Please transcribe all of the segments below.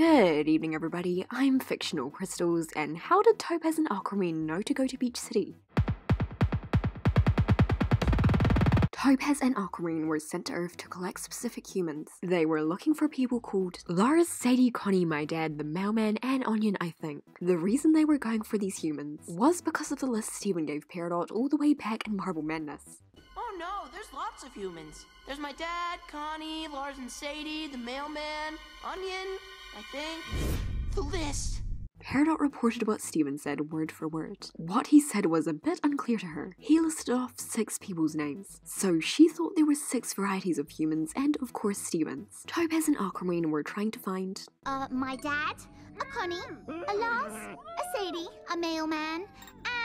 Good evening, everybody. I'm Fictional Crystals, and how did Topaz and Aquamarine know to go to Beach City? Topaz and Aquamarine were sent to Earth to collect specific humans. They were looking for people called Lars, Sadie, Connie, my dad, the mailman, and Onion, I think. The reason they were going for these humans was because of the list Steven gave Peridot all the way back in Marble Madness. Oh no, there's lots of humans. There's my dad, Connie, Lars and Sadie, the mailman, Onion, I think. The list. Peridot reported what Steven said word for word. What he said was a bit unclear to her. He listed off six people's names, so she thought there were six varieties of humans and, of course, Stevens. Topaz and Aquamarine were trying to find Uh, my dad, a Connie, a Lars, a Sadie, a mailman,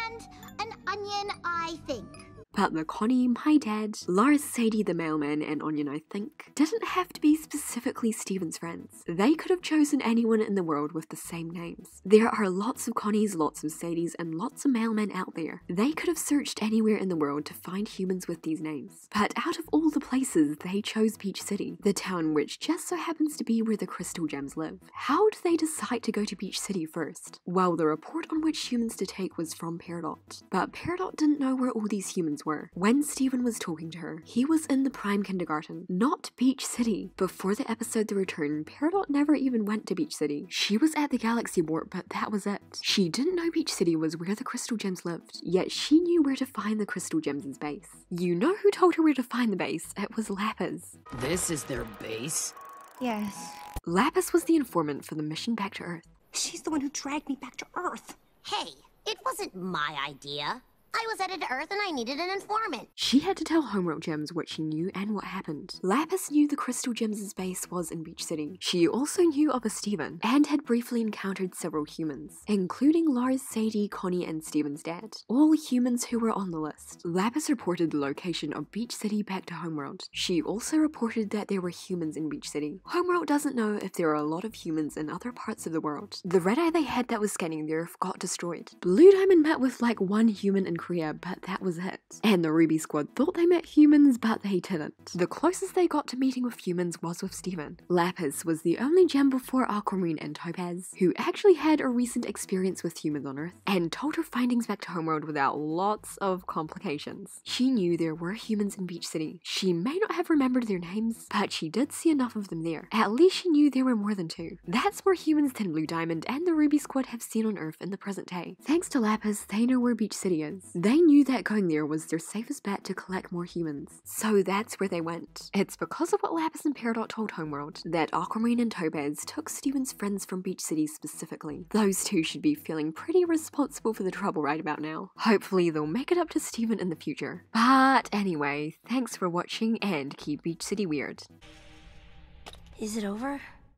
and an onion, I think. But Connie, my dad, Lars, Sadie the mailman, and Onion, I think, didn't have to be specifically Steven's friends. They could have chosen anyone in the world with the same names. There are lots of Connies, lots of Sadies, and lots of mailmen out there. They could have searched anywhere in the world to find humans with these names. But out of all the places, they chose Beach City, the town which just so happens to be where the crystal gems live. How did they decide to go to Beach City first? Well, the report on which humans to take was from Peridot. But Peridot didn't know where all these humans were. When Steven was talking to her, he was in the prime kindergarten, not Beach City. Before the episode The Return, Peridot never even went to Beach City. She was at the Galaxy Warp, but that was it. She didn't know Beach City was where the crystal gems lived, yet she knew where to find the crystal gems' base. You know who told her where to find the base? It was Lapis. This is their base? Yes. Lapis was the informant for the mission back to Earth. She's the one who dragged me back to Earth. Hey, it wasn't my idea. I was headed to Earth and I needed an informant. She had to tell Homeworld Gems what she knew and what happened. Lapis knew the Crystal Gems' base was in Beach City. She also knew of a Steven, and had briefly encountered several humans, including Lars, Sadie, Connie, and Steven's dad. All humans who were on the list. Lapis reported the location of Beach City back to Homeworld. She also reported that there were humans in Beach City. Homeworld doesn't know if there are a lot of humans in other parts of the world. The red eye they had that was scanning the Earth got destroyed. Blue Diamond met with like one human in Korea, but that was it. And the Ruby Squad thought they met humans, but they didn't. The closest they got to meeting with humans was with Steven. Lapis was the only gem before Aquamarine and Topaz who actually had a recent experience with humans on Earth and told her findings back to Homeworld without lots of complications. She knew there were humans in Beach City. She may not have remembered their names, but she did see enough of them there. At least she knew there were more than two. That's more humans than Blue Diamond and the Ruby Squad have seen on Earth in the present day. Thanks to Lapis, they know where Beach City is. They knew that going there was their safest bet to collect more humans. So that's where they went. It's because of what Lapis and Peridot told Homeworld that Aquamarine and Topaz took Steven's friends from Beach City specifically. Those two should be feeling pretty responsible for the trouble right about now. Hopefully they'll make it up to Steven in the future. But anyway, thanks for watching and keep Beach City weird. Is it over?